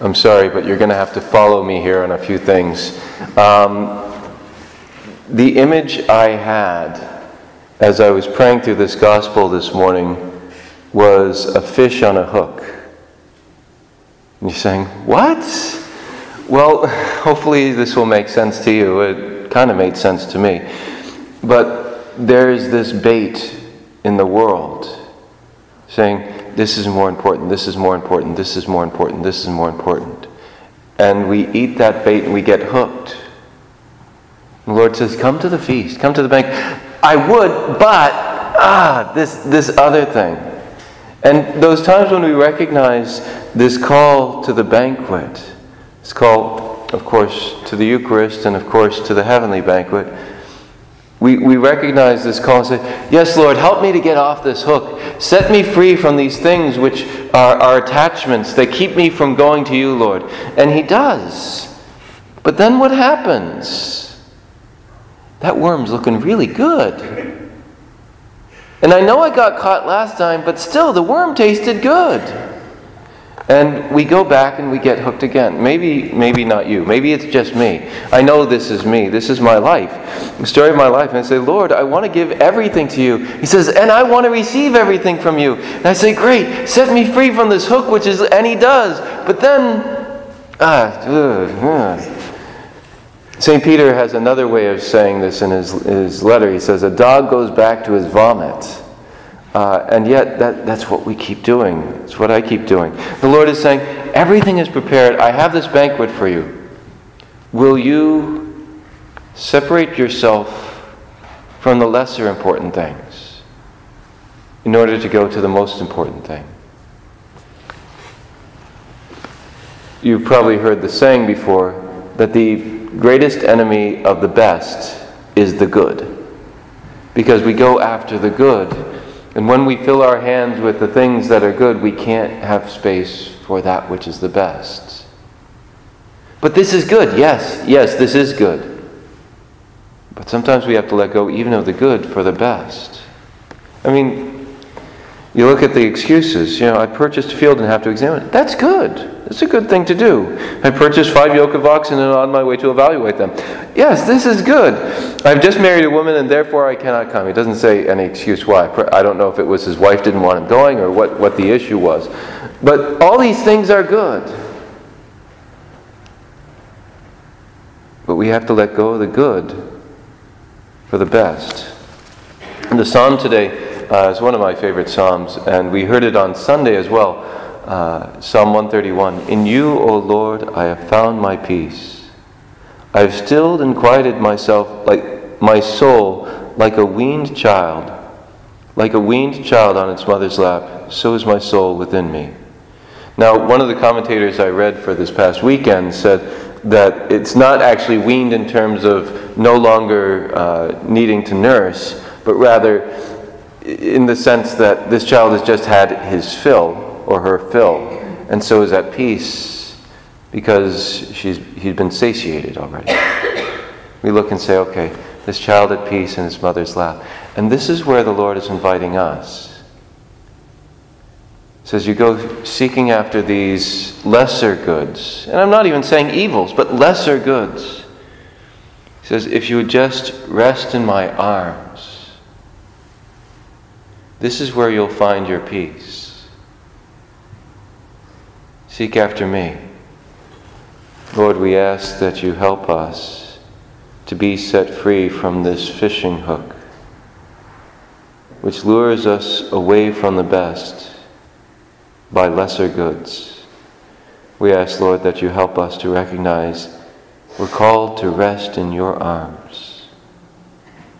I'm sorry, but you're going to have to follow me here on a few things. Um, the image I had as I was praying through this gospel this morning was a fish on a hook. And you're saying, What? Well, hopefully this will make sense to you. It kind of made sense to me. But there's this bait in the world saying, This is more important, this is more important, this is more important, this is more important. And we eat that bait and we get hooked. The Lord says, Come to the feast, come to the bank. I would, but ah, this, this other thing. And those times when we recognize this call to the banquet, this call, of course, to the Eucharist and, of course, to the heavenly banquet, we, we recognize this call and say, Yes, Lord, help me to get off this hook. Set me free from these things which are, are attachments that keep me from going to you, Lord. And He does. But then what happens? That worm's looking really good. And I know I got caught last time, but still, the worm tasted good. And we go back and we get hooked again. Maybe, maybe not you. Maybe it's just me. I know this is me. This is my life, the story of my life. And I say, Lord, I want to give everything to you. He says, and I want to receive everything from you. And I say, great, set me free from this hook, which is, and he does. But then, ah, ugh, ugh. St. Peter has another way of saying this in his, his letter. He says, a dog goes back to his vomit. Uh, and yet, that, that's what we keep doing. It's what I keep doing. The Lord is saying, Everything is prepared. I have this banquet for you. Will you separate yourself from the lesser important things in order to go to the most important thing? You've probably heard the saying before that the greatest enemy of the best is the good. Because we go after the good and when we fill our hands with the things that are good, we can't have space for that which is the best. But this is good. Yes, yes, this is good. But sometimes we have to let go even of the good for the best. I mean, you look at the excuses. You know, I purchased a field and have to examine it. That's good. It's a good thing to do. I purchased five yoke of oxen and on my way to evaluate them. Yes, this is good. I've just married a woman and therefore I cannot come. He doesn't say any excuse why. I don't know if it was his wife didn't want him going or what, what the issue was. But all these things are good. But we have to let go of the good for the best. And the psalm today uh, is one of my favorite Psalms, and we heard it on Sunday as well. Uh, Psalm 131 In you, O Lord, I have found my peace. I have stilled and quieted myself like my soul like a weaned child. Like a weaned child on its mother's lap, so is my soul within me. Now, one of the commentators I read for this past weekend said that it's not actually weaned in terms of no longer uh, needing to nurse, but rather in the sense that this child has just had his fill or her fill, and so is at peace because she's, he's been satiated already. We look and say, okay, this child at peace in his mother's lap. And this is where the Lord is inviting us. He says, You go seeking after these lesser goods. And I'm not even saying evils, but lesser goods. He says, If you would just rest in my arms, this is where you'll find your peace. Seek after me. Lord, we ask that you help us to be set free from this fishing hook, which lures us away from the best by lesser goods. We ask, Lord, that you help us to recognize we're called to rest in your arms,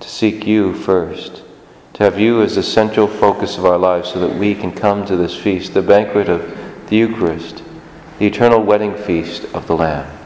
to seek you first to have you as the central focus of our lives so that we can come to this feast, the banquet of the Eucharist, the eternal wedding feast of the Lamb.